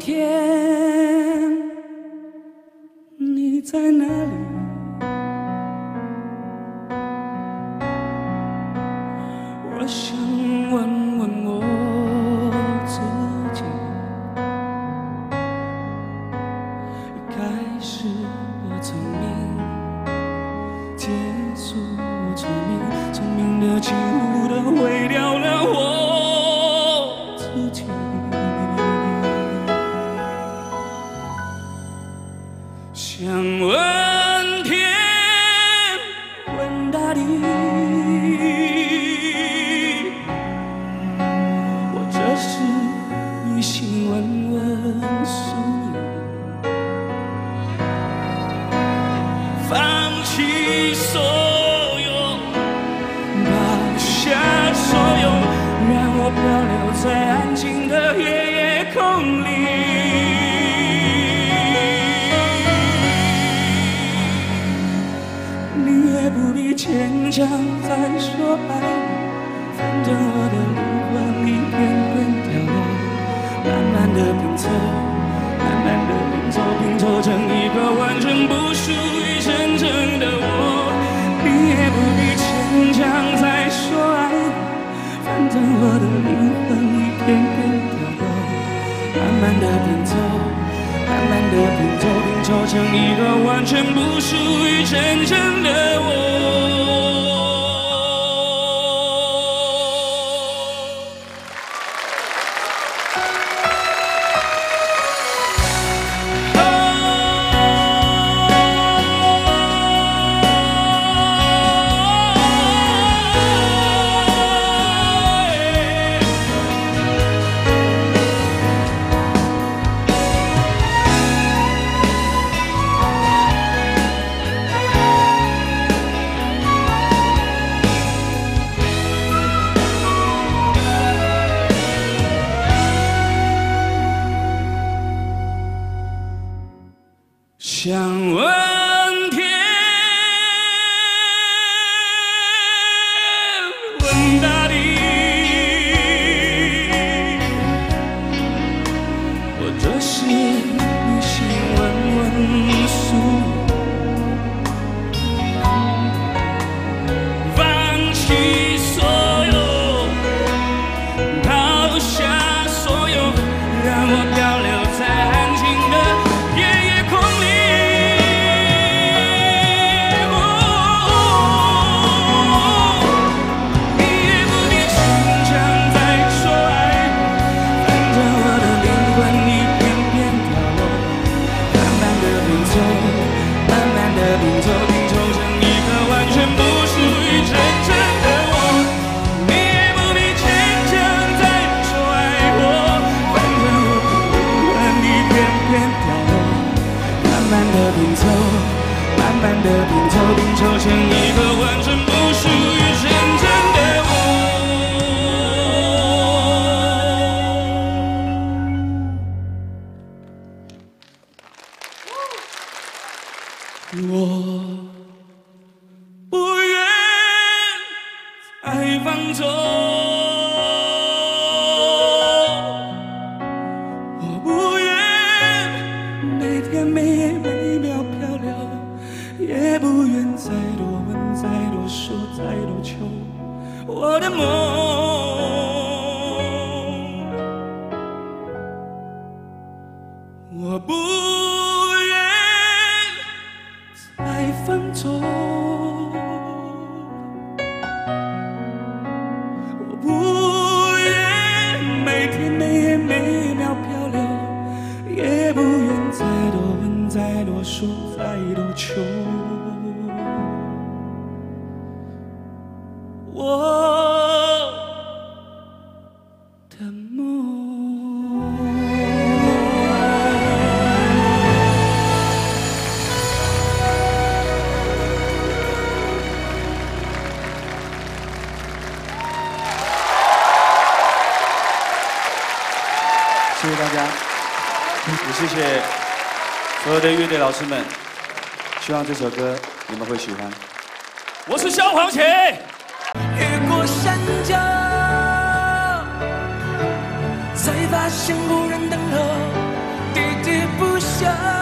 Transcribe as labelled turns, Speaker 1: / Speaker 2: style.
Speaker 1: 天，你在哪里？我想问问我自己，开始漂流在安静的夜夜空里。你也不必牵强再说爱，反正我的灵魂一片片掉落，慢慢的拼凑，慢慢的拼凑，拼凑成一个完全不属拼凑。慢慢的拼凑，拼凑成一个完全不属于真正的我。拼凑，成一个完全不属于真正的我。我不愿再放纵，我不愿再放纵，我不愿每天每夜每秒漂流，也不愿再多问、再多说、再多求。我
Speaker 2: 谢谢所有的乐队老师们。希望这首歌你们会喜欢。
Speaker 1: 我是萧煌奇。
Speaker 3: 越过山丘，才发现无人等候。角。